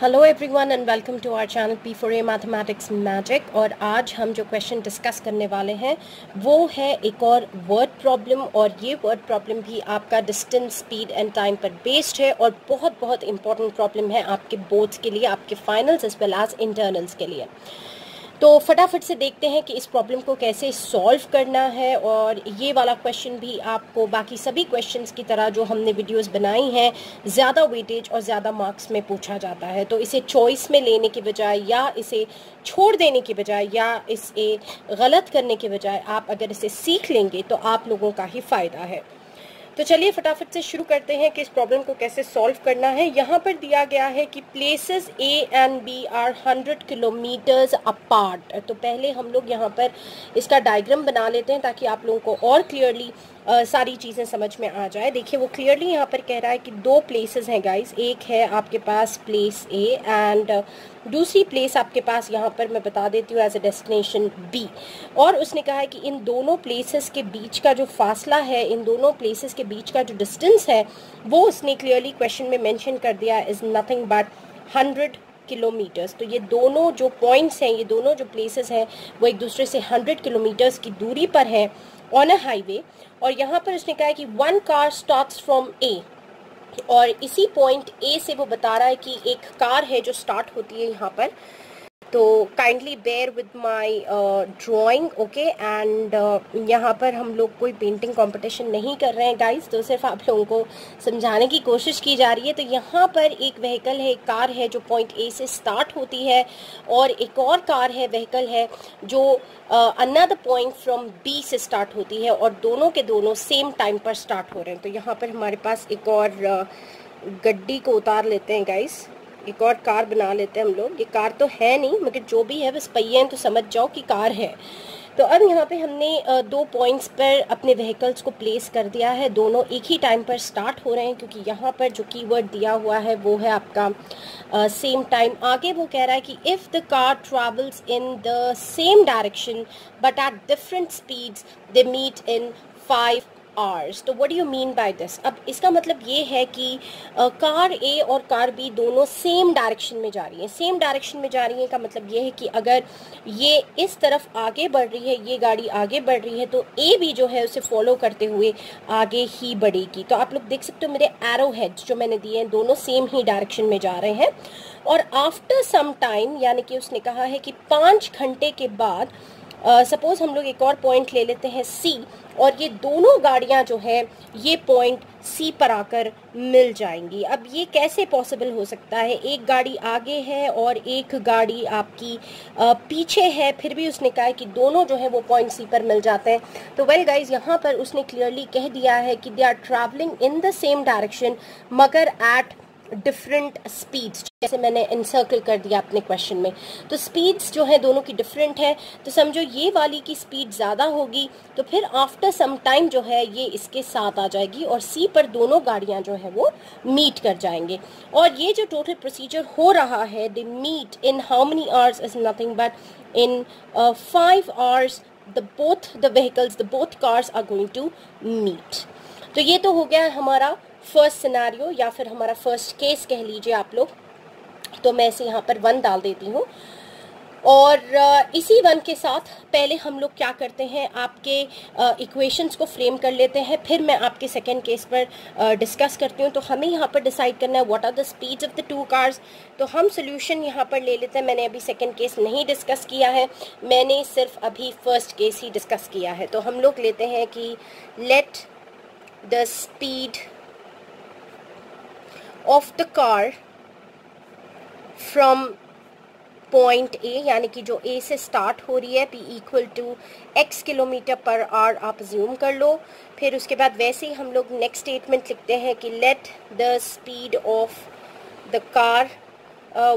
Hello everyone and welcome to our channel P four A mathematics magic और आज हम जो क्वेश्चन डिस्कस करने वाले हैं, वो है एक और वर्ड प्रॉब्लम और ये वर्ड प्रॉब्लम भी आपका डिस्टेंस स्पीड एंड टाइम पर बेस्ड है, और बहुत बहुत इंपॉर्टेंट प्रॉब्लम है आपके बोर्ड्स के लिए, आपके finals as well as internals के लिए। तो फटाफट से देखते हैं कि इस प्रॉब्लम को कैसे सॉल्व करना है और ये वाला क्वेश्चन भी आपको बाकी सभी क्वेश्चंस की तरह जो हमने वीडियोस बनाई हैं, ज़्यादा वेटेज और ज़्यादा मार्क्स में पूछा जाता है। तो इसे चॉइस में लेने के बजाय या इसे छोड़ देने के बजाय या इसे गलत करने के बजाय आप अगर इसे सीख लेंगे तो आप लोगों का ही फ़ायदा है। तो चलिए फटाफट से शुरू करते हैं कि इस प्रॉब्लम को कैसे सॉल्व करना है। यहाँ पर दिया गया है कि places A and B are 100 kilometres apart तो पहले हम लोग यहाँ पर इसका डायग्राम बना लेते हैं ताकि आप लोगों को और क्लियरली सारी चीज़ें समझ में आ जाए। देखिए, वो क्लियरली यहाँ पर कह रहा है कि दो प्लेसेस हैं गाइस एक है आपके पास प्लेस ए एंड दूसरी प्लेस आपके पास यहाँ पर मैं बता देती हूँ एज ए डेस्टिनेशन बी और उसने कहा है कि इन दोनों प्लेसेस के बीच का जो फासला है, इन दोनों प्लेसेस के बीच का जो डिस्टेंस है, वो उसने क्लियरली क्वेश्चन में मैंशन कर दिया is nothing but hundred kilometres. तो ये दोनों जो पॉइंट्स हैं, ये दोनों जो प्लेसेस हैं, वो एक दूसरे से हंड्रेड किलोमीटर्स की दूरी पर है ऑन अ हाईवे और यहाँ पर उसने कहा है कि one car start from A और इसी पॉइंट ए से वो बता रहा है कि एक कार है जो स्टार्ट होती है यहाँ पर। तो kindly bear with my drawing okay and यहाँ पर हम लोग कोई पेंटिंग कंपटीशन नहीं कर रहे हैं गाइस तो सिर्फ़ आप लोगों को समझाने की कोशिश की जा रही है। तो यहाँ पर एक व्हीकल है एक कार है जो पॉइंट ए से स्टार्ट होती है और एक और कार है व्हीकल है जो अनदर पॉइंट फ्रॉम बी से स्टार्ट होती है और दोनों के दोनों सेम टाइम पर स्टार्ट हो रहे हैं। तो यहाँ पर हमारे पास एक और uh, गड्डी को उतार लेते हैं गाइस एक और कार बना लेते हैं हम लोग। ये कार तो है नहीं, मगर जो भी है, बस पहिए हैं तो समझ जाओ कि कार है। तो अब यहाँ पे हमने दो पॉइंट्स पर अपने व्हीकल्स को प्लेस कर दिया है। दोनों एक ही टाइम पर स्टार्ट हो रहे हैं, क्योंकि यहाँ पर जो कीवर्ड दिया हुआ है, वो है आपका सेम टाइम आगे वो कह रहा है कि if the car travels in the same direction but at different speeds they meet in five hours तो what do you mean by this अब इसका मतलब ये है कि कार ए और कार बी दोनों सेम डायरेक्शन में जा रही हैं। सेम डायरेक्शन में जा रही हैं का मतलब ये है कि अगर ये इस तरफ़ आगे बढ़ रही है, ये गाड़ी आगे बढ़ रही है तो ए भी जो है उसे फॉलो करते हुए आगे ही बढ़ेगी। तो आप लोग देख सकते हो मेरे एरो हेड्स जो मैंने दिए हैं, दोनों सेम ही डायरेक्शन में जा रहे हैं। और आफ्टर सम टाइम यानी कि उसने कहा है कि पाँच घंटे के बाद सपोज़ हम लोग एक और पॉइंट ले लेते हैं सी और ये दोनों गाड़ियाँ जो है, ये पॉइंट सी पर आकर मिल जाएँगी। अब ये कैसे पॉसिबल हो सकता है? एक गाड़ी आगे है और एक गाड़ी आपकी पीछे है, फिर भी उसने कहा है कि दोनों जो है वो पॉइंट सी पर मिल जाते हैं। तो वेल गाइज़ यहाँ पर उसने क्लियरली कह दिया है कि they are travelling in the same direction मगर एट डिफरेंट स्पीड्स जैसे मैंने इनसर्कल कर दिया अपने क्वेश्चन में। तो स्पीड्स जो है, दोनों की डिफरेंट है। तो समझो, ये वाली की स्पीड ज़्यादा होगी तो फिर आफ्टर सम टाइम जो है, ये इसके साथ आ जाएगी और सी पर दोनों गाड़ियाँ जो है, वो मीट कर जाएँगे। और ये जो टोटल प्रोसीजर हो रहा है they meet in how many hours is nothing but in five hours the both the vehicles the both cars are going to meet तो ये तो हो गया हमारा फ़र्स्ट सिनारियो या फिर हमारा फ़र्स्ट केस कह लीजिए आप लोग तो मैं इसे यहाँ पर वन डाल देती हूँ। और इसी वन के साथ पहले हम लोग क्या करते हैं, आपके इक्वेशंस को फ्रेम कर लेते हैं, फिर मैं आपके सेकेंड केस पर डिस्कस करती हूँ। तो हमें यहाँ पर डिसाइड करना है what are the speeds of the two cars तो हम सोल्यूशन यहाँ पर ले लेते हैं। मैंने अभी सेकेंड केस नहीं डिस्कस किया है, मैंने सिर्फ़ अभी फ़र्स्ट केस ही डिस्कस किया है। तो हम लोग लेते हैं कि let the speed of the car from point A यानी कि जो ए से स्टार्ट हो रही है P equal to X kilometre per hour आप ज्यूम कर लो। फिर उसके बाद वैसे ही हम लोग नेक्स्ट स्टेटमेंट लिखते हैं कि let the speed of the car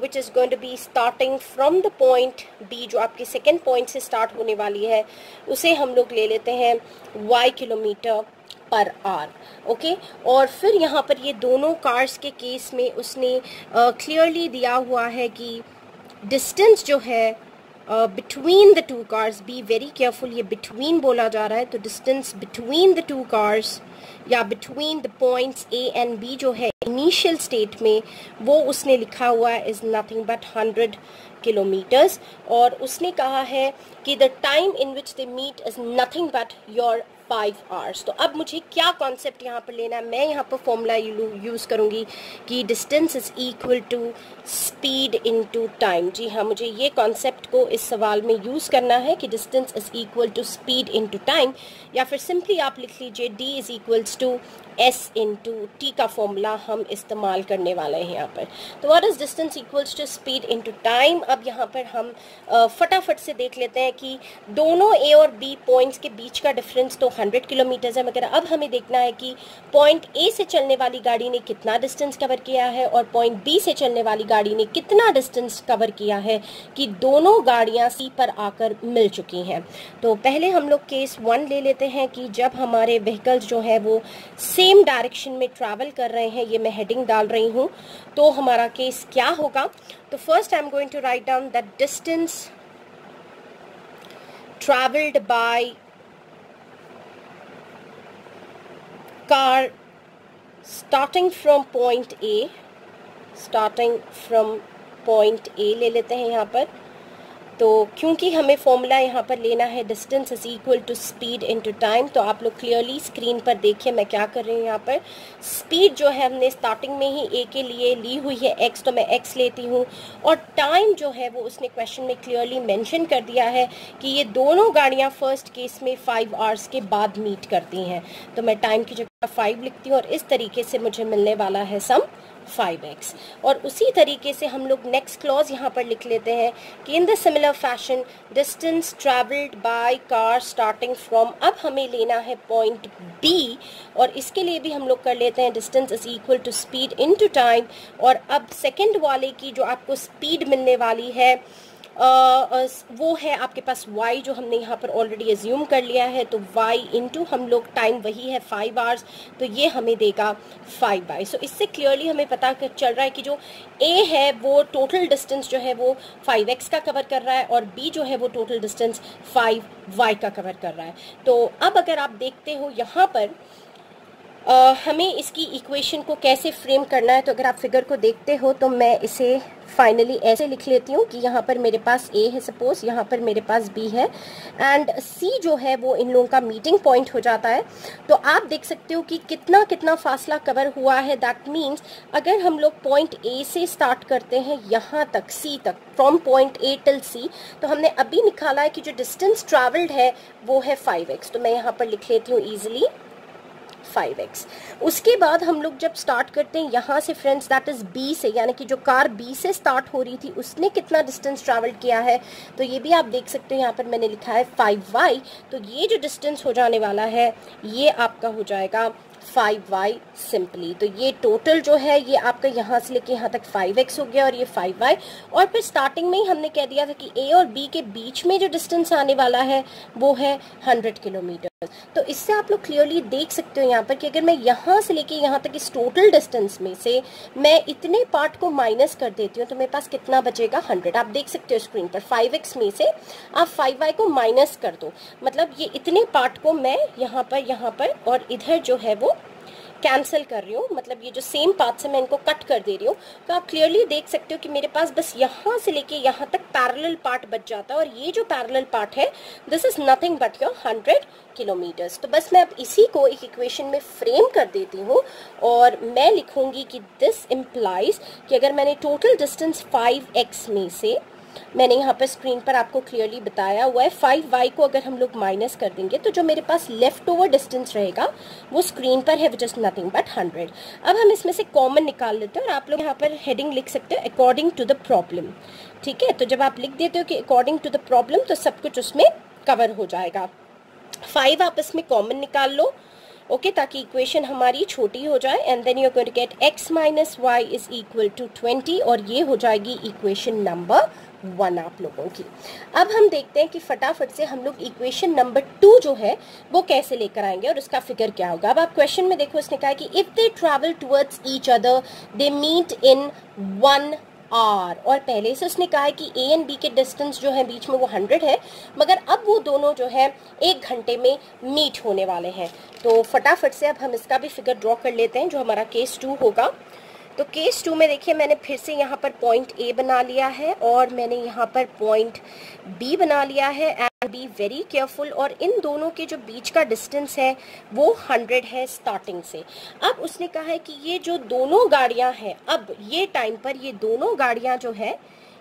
which is going to be starting from the point B जो आपके सेकेंड पॉइंट से स्टार्ट होने वाली है, उसे हम लोग ले लेते हैं Y kilometre. Per hour okay और फिर यहाँ पर ये दोनों कार्स के केस में उसने क्लियरली uh, दिया हुआ है कि डिस्टेंस जो है between the two cars be very careful ये बिटवीन बोला जा रहा है तो distance between the two cars या between the points A and B जो है इनिशियल स्टेट में वो उसने लिखा हुआ है is nothing but hundred kilometres और उसने कहा है कि the time in which they meet is nothing but your five hours तो अब मुझे क्या कॉन्सेप्ट यहाँ पर लेना है? मैं यहाँ पर फॉर्मूला यूज़ करूँगी कि distance is equal to speed into time जी हाँ मुझे ये कॉन्सेप्ट को इस सवाल में यूज़ करना है कि distance is equal to speed into time या फिर सिंपली आप लिख लीजिए D is equals to S into T का फॉर्मूला हम इस्तेमाल करने वाले हैं यहाँ पर। तो what is distance equals to speed into time अब यहाँ पर हम फटाफट से देख लेते हैं कि दोनों ए और बी पॉइंट्स के बीच का डिफरेंस तो 100 किलोमीटर है, मगर अब हमें देखना है कि पॉइंट ए से चलने वाली गाड़ी ने कितना डिस्टेंस कवर किया है और पॉइंट बी से चलने वाली गाड़ी ने कितना डिस्टेंस कवर किया है कि दोनों गाड़ियाँ सी पर आकर मिल चुकी हैं। तो पहले हम लोग केस वन ले लेते हैं कि जब हमारे व्हीकल्स जो है वो सेम डायरेक्शन में ट्रैवल कर रहे हैं, ये मैं हेडिंग डाल रही हूँ तो हमारा केस क्या होगा? तो first I am going to write down that distance travelled by car starting from point A starting from point A ले लेते हैं यहाँ पर तो क्योंकि हमें फॉर्मूला यहाँ पर लेना है distance is equal to speed into time तो आप लोग क्लियरली स्क्रीन पर देखिए मैं क्या कर रही हूँ यहाँ पर। स्पीड जो है हमने स्टार्टिंग में ही ए के लिए ली हुई है एक्स तो मैं एक्स लेती हूँ। और टाइम जो है वो उसने क्वेश्चन में क्लियरली मैंशन कर दिया है कि ये दोनों गाड़ियाँ फ़र्स्ट केस में फाइव आवर्स के बाद मीट करती हैं। तो मैं टाइम की जगह फाइव लिखती हूँ और इस तरीके से मुझे मिलने वाला है सम फाइव एक्स और उसी तरीके से हम लोग नेक्स्ट क्लॉज यहाँ पर लिख लेते हैं कि in the similar fashion distance travelled by car starting from अब हमें लेना है पॉइंट बी और इसके लिए भी हम लोग कर लेते हैं distance is equal to speed into time और अब सेकेंड वाले की जो आपको स्पीड मिलने वाली है वो है आपके पास y जो हमने यहाँ पर ऑलरेडी एज्यूम कर लिया है तो y इंटू हम लोग टाइम वही है फाइव आवर्स तो ये हमें देगा फाइव बाई सो इससे क्लियरली हमें पता चल रहा है कि जो a है, वो टोटल डिस्टेंस जो है वो फाइव एक्स का कवर कर रहा है और b जो है वो टोटल डिस्टेंस फाइव वाई का कवर कर रहा है. तो अब अगर आप देखते हो यहाँ पर Uh, हमें इसकी इक्वेशन को कैसे फ्रेम करना है तो अगर आप फिगर को देखते हो तो मैं इसे फाइनली ऐसे लिख लेती हूँ कि यहाँ पर मेरे पास ए है सपोज़ यहाँ पर मेरे पास बी है एंड सी जो है वो इन लोगों का मीटिंग पॉइंट हो जाता है। तो आप देख सकते हो कि कितना कितना फासला कवर हुआ है। दैट मीन्स अगर हम लोग पॉइंट ए से स्टार्ट करते हैं यहाँ तक सी तक from point A till C तो हमने अभी निकाला है कि जो डिस्टेंस ट्रेवल्ड है वो है फाइव एक्स तो मैं यहाँ पर लिख लेती हूँ ईजिली फाइव एक्स उसके बाद हम लोग जब स्टार्ट करते हैं यहाँ से फ्रेंड्स दैट इज़ बी से, यानी कि जो कार बी से स्टार्ट हो रही थी, उसने कितना डिस्टेंस ट्रैवल किया है? तो ये भी आप देख सकते हो, यहाँ पर मैंने लिखा है फाइव वाई तो ये जो डिस्टेंस हो जाने वाला है, ये आपका हो जाएगा फाइव वाई सिंपली तो ये टोटल जो है, ये आपका यहाँ से लेके यहाँ तक फाइव एक्स हो गया और ये फाइव वाई और फिर स्टार्टिंग में ही हमने कह दिया था कि ए और बी के बीच में जो डिस्टेंस आने वाला है, वो है हंड्रेड किलोमीटर तो इससे आप लोग क्लियरली देख सकते हो यहाँ पर कि अगर मैं यहाँ से लेके यहाँ तक इस टोटल डिस्टेंस में से मैं इतने पार्ट को माइनस कर देती हूँ तो मेरे पास कितना बचेगा? हंड्रेड आप देख सकते हो स्क्रीन पर फाइव एक्स में से आप फाइव को माइनस कर दो। मतलब ये इतने पार्ट को मैं यहाँ पर यहाँ पर और इधर जो है वो कैंसिल कर रही हूँ। मतलब ये जो सेम पाथ से मैं इनको कट कर दे रही हूँ। तो आप क्लियरली देख सकते हो कि मेरे पास बस यहाँ से लेके यहाँ तक पैरेलल पार्ट बच जाता है। और ये जो पैरेलल पार्ट है this is nothing but your hundred kilometres तो बस मैं अब इसी को एक इक्वेशन में फ्रेम कर देती हूँ। और मैं लिखूँगी कि दिस इम्प्लाइज कि अगर मैंने टोटल डिस्टेंस फाइव एक्स में से मैंने यहाँ पर स्क्रीन पर आपको क्लियरली बताया हुआ है फाइव वाई को अगर हम लोग माइनस कर देंगे तो जो मेरे पास लेफ़्ट ओवर डिस्टेंस रहेगा वो स्क्रीन पर है which is nothing but hundred अब हम इसमें से कॉमन निकाल लेते हैं और आप लोग यहाँ पर हेडिंग लिख सकते हो अकॉर्डिंग टू द प्रॉब्लम ठीक है? तो जब आप लिख देते हो कि अकॉर्डिंग टू द प्रॉब्लम तो सब कुछ उसमें कवर हो जाएगा. फाइव आप इसमें कॉमन निकाल लो ओके okay, ताकि इक्वेशन हमारी छोटी हो जाए and then you get x minus y is equal to twenty और ये हो जाएगी इक्वेशन नंबर वन आप लोगों की। अब हम देखते हैं कि फटाफट से हम लोग इक्वेशन नंबर टू जो है, वो कैसे लेकर आएँगे और उसका फिगर क्या होगा। अब आप क्वेश्चन में देखो, उसने कहा कि if they travel towards each other they meet in one hour और पहले से उसने कहा है कि ए एंड बी के डिस्टेंस जो है, बीच में वो हंड्रेड है, मगर अब वो दोनों जो है, एक घंटे में मीट होने वाले हैं। तो फटाफट से अब हम इसका भी फिगर ड्रॉ कर लेते हैं, जो हमारा केस टू होगा। तो केस टू में देखिए, मैंने फिर से यहाँ पर पॉइंट ए बना लिया है और मैंने यहाँ पर पॉइंट बी बना लिया है एंड बी वेरी केयरफुल और इन दोनों के जो बीच का डिस्टेंस है, वो 100 है स्टार्टिंग से। अब उसने कहा है कि ये जो दोनों गाड़ियाँ हैं, अब ये टाइम पर ये दोनों गाड़ियाँ जो है,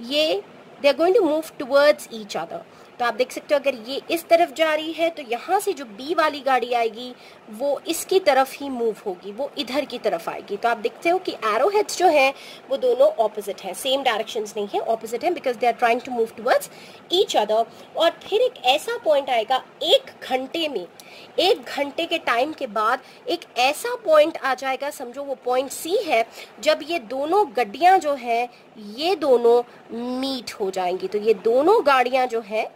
ये they are going to move towards each other तो आप देख सकते हो, अगर ये इस तरफ़ जा रही है तो यहाँ से जो बी वाली गाड़ी आएगी वो इसकी तरफ़ ही मूव होगी, वो इधर की तरफ़ आएगी। तो आप देखते हो कि एरो हेड्स जो है, वो दोनों ऑपोजिट है सेम डायरेक्शन नहीं है ऑपोजिट है because they are trying to move towards each other और फिर एक ऐसा पॉइंट आएगा, एक घंटे में, एक घंटे के टाइम के बाद एक ऐसा पॉइंट आ जाएगा, समझो वो पॉइंट सी है, जब ये दोनों गड्डियाँ जो है, ये दोनों मीट हो जाएँगी। तो ये दोनों गाड़ियाँ जो है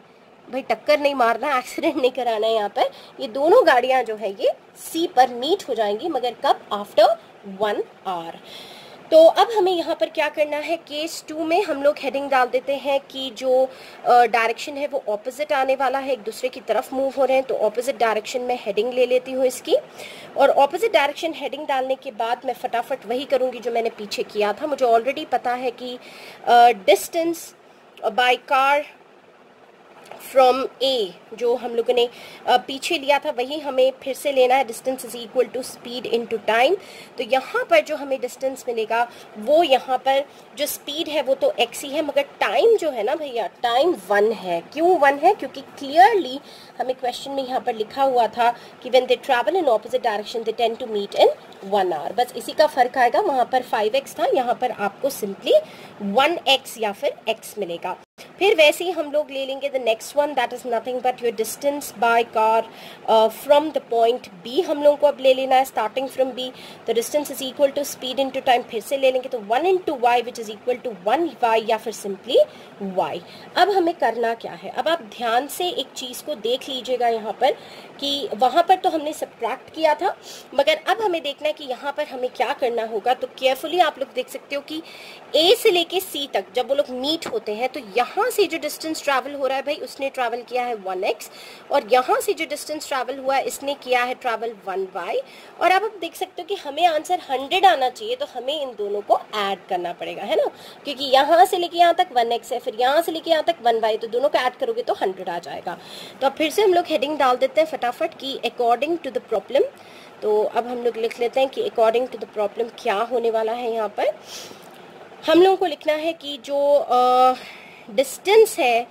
भाई टक्कर नहीं मारना एक्सीडेंट नहीं कराना है यहाँ पर। ये दोनों गाड़ियाँ जो है, ये सी पर मीट हो जाएँगी, मगर कब? आफ्टर वन आवर तो अब हमें यहाँ पर क्या करना है? केस टू में हम लोग हेडिंग डाल देते हैं कि जो डायरेक्शन है वो ऑपोजिट आने वाला है, एक दूसरे की तरफ़ मूव हो रहे हैं तो ऑपोजिट डायरेक्शन में हेडिंग ले लेती हूँ इसकी। और ऑपोजिट डायरेक्शन हेडिंग डालने के बाद मैं फटाफट वही करूँगी जो मैंने पीछे किया था। मुझे ऑलरेडी पता है कि distance by car from A जो हम लोगों ने पीछे लिया था, वही हमें फिर से लेना है। Distance is equal to speed into time तो यहाँ पर जो हमें डिस्टेंस मिलेगा, वो यहाँ पर जो स्पीड है, वो तो एक्स ही है, मगर टाइम जो है ना भैया टाइम वन है। क्यों वन है? क्योंकि क्लियरली हमें क्वेश्चन में यहाँ पर लिखा हुआ था कि when they travel in opposite direction they tend to meet in one hour बस इसी का फ़र्क आएगा, वहाँ पर फाइव एक्स था, यहाँ पर आपको सिंपली वन एक्स या फिर एक्स मिलेगा। फिर वैसे ही हम लोग ले लेंगे the next one that is nothing but your distance by car from the point B हम लोगों को अब ले लेना है starting from B the distance is equal to speed into time फिर से ले लेंगे तो one into y which is equal to one y या फिर सिंपली वाई अब हमें करना क्या है? अब आप ध्यान से एक चीज़ को देख लीजिएगा यहाँ पर कि वहाँ पर तो हमने सब्ट्रैक्ट किया था, मगर अब हमें देखना है कि यहाँ पर हमें क्या करना होगा। तो केयरफुली आप लोग देख सकते हो कि ए से लेके सी तक जब वो लोग मीट होते हैं तो यहाँ से जो डिस्टेंस ट्रैवल हो रहा है भाई, उसने ट्रैवल किया है वन एक्स और यहाँ से जो डिस्टेंस ट्रैवल हुआ है, इसने किया है ट्रैवल वन वाई और अब आप देख सकते हो कि हमें आंसर हंड्रेड आना चाहिए तो हमें इन दोनों को ऐड करना पड़ेगा, है ना? क्योंकि यहाँ से लेके यहाँ तक वन एक्स है, फिर यहाँ से लेके यहाँ तक वन वाई तो दोनों को ऐड करोगे तो हंड्रेड आ जाएगा। तो अब फिर से हम लोग हेडिंग डाल देते हैं फटाफट की अकॉर्डिंग टू द प्रॉब्लम तो अब हम लोग लिख लेते हैं कि अकॉर्डिंग टू द प्रॉब्लम क्या होने वाला है यहाँ पर। हम लोगों को लिखना है कि जो डिस्टेंस है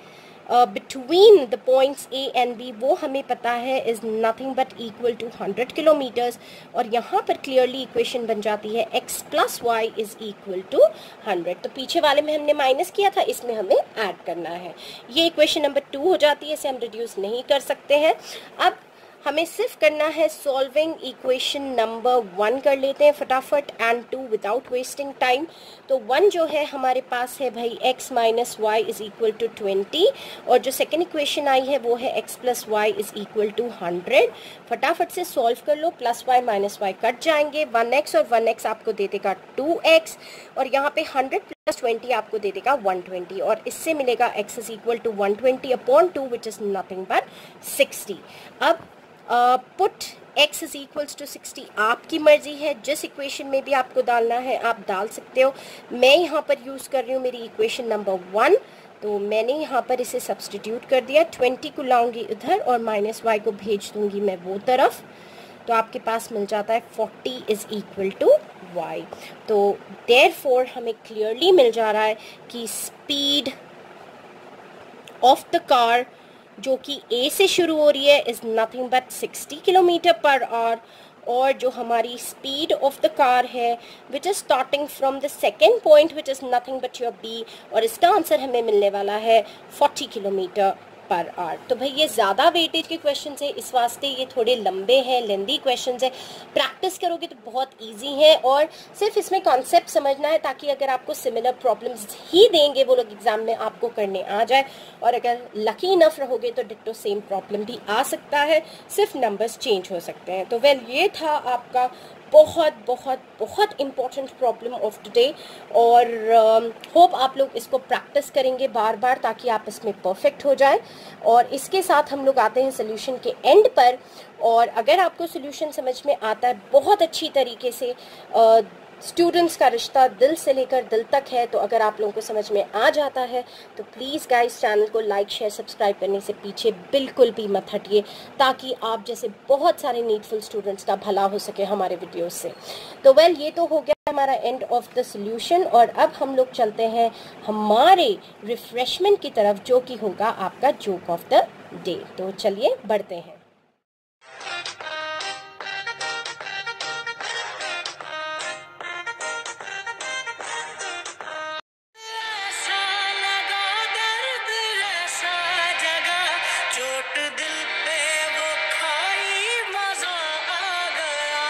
between the points A and B वो हमें पता है is nothing but equal to hundred kilometres और यहाँ पर क्लियरली इक्वेशन बन जाती है x plus y is equal to hundred तो पीछे वाले में हमने माइनस किया था, इसमें हमें ऐड करना है। ये इक्वेशन नंबर टू हो जाती है, इसे हम रिड्यूस नहीं कर सकते हैं। अब हमें सिर्फ़ करना है सॉल्विंग इक्वेशन नंबर वन कर लेते हैं फटाफट and to without wasting time तो वन जो है हमारे पास है भाई x minus y is equal to twenty और जो सेकेंड इक्वेशन आई है वो है x plus y is equal to hundred फटाफट से सॉल्व कर लो plus y minus y cut जाएँगे. वन एक्स और वन एक्स आपको दे देगा टू एक्स और यहाँ पे हंड्रेड प्लस ट्वेंटी आपको दे देगा वन ट्वेंटी और इससे मिलेगा x is equal to one twenty upon two which is nothing but sixty अब put x is equals to sixty आपकी मर्ज़ी है, जिस इक्वेशन में भी आपको डालना है, आप डाल सकते हो। मैं यहाँ पर यूज़ कर रही हूँ मेरी इक्वेशन नंबर वन तो मैंने यहाँ पर इसे सब्सटीट्यूट कर दिया। ट्वेंटी को लाऊँगी इधर और माइनस वाई को भेज दूँगी मैं वो तरफ़। तो आपके पास मिल जाता है forty is equal to y तो देर फोर हमें क्लियरली मिल जा रहा है कि स्पीड ऑफ़ द कार जो कि ए से शुरू हो रही है is nothing but 60 kilometre per hour और जो हमारी स्पीड ऑफ़ द कार है which is starting from the second point which is nothing but your B और इसका आंसर हमें मिलने वाला है 40 किलोमीटर पर आर तो भाई, ये ज़्यादा वेटेज के क्वेश्चन है। इस वास्ते ये थोड़े लंबे हैं लेंदी क्वेश्चन है। प्रैक्टिस करोगे तो बहुत ईजी है और सिर्फ़ इसमें कॉन्सेप्ट समझना है ताकि अगर आपको सिमिलर प्रॉब्लम्स ही देंगे, वो लोग एग्ज़ाम में आपको करने आ जाए। और अगर लकी इनफ रहोगे तो डिट्टो सेम प्रॉब्लम भी आ सकता है। सिर्फ़ नंबर्स चेंज हो सकते हैं। तो वेल ये था आपका बहुत बहुत बहुत इंपॉर्टेंट प्रॉब्लम ऑफ़ टुडे और होप uh, आप लोग इसको प्रैक्टिस करेंगे बार बार ताकि आप इसमें परफेक्ट हो जाए और इसके साथ हम लोग आते हैं सोल्यूशन के एंड पर और अगर आपको सोल्यूशन समझ में आता है बहुत अच्छी तरीके से uh, स्टूडेंट्स का रिश्ता दिल से लेकर दिल तक है तो अगर आप लोगों को समझ में आ जाता है तो प्लीज़ गाइस चैनल को लाइक शेयर सब्सक्राइब करने से पीछे बिल्कुल भी मत हटिए ताकि आप जैसे बहुत सारे नीडफुल स्टूडेंट्स का भला हो सके हमारे वीडियो से। तो वेल well, ये तो हो गया हमारा एंड ऑफ़ द सोल्यूशन और अब हम लोग चलते हैं हमारे रिफ्रेशमेंट की तरफ़ जो कि होगा आपका जोक ऑफ़ द डे तो चलिए बढ़ते हैं।